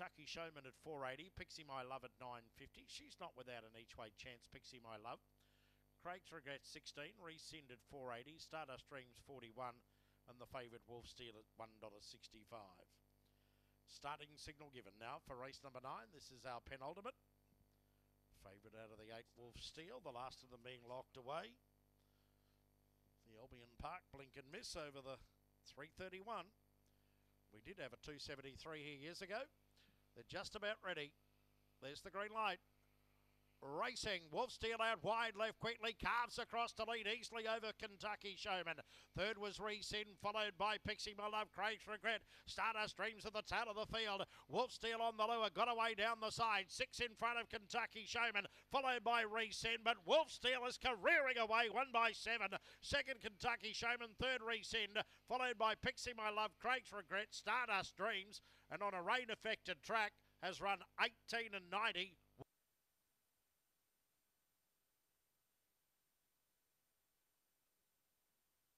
Kentucky Showman at 480. Pixie My Love at 950. She's not without an each way chance, Pixie My Love. Craig's Regret 16. Rescind at 480. Stardust Dreams 41. And the favourite Wolf Steel at $1.65. Starting signal given now for race number nine. This is our penultimate. Favourite out of the eight Wolf Steel. The last of them being locked away. The Albion Park blink and miss over the 331. We did have a 273 here years ago. They're just about ready. There's the green light. Racing, Wolf Steel out wide left quickly, carves across to lead easily over Kentucky Showman. Third was Rescind, followed by Pixie My Love, Craig's Regret. Stardust Dreams at the tail of the field. Wolf Steel on the lure, got away down the side. Six in front of Kentucky Showman, followed by Rescind, but Wolf Steel is careering away, one by seven. Second Kentucky Showman, third Rescind, followed by Pixie My Love, Craig's Regret, Stardust Dreams, and on a rain affected track has run 18 and 90.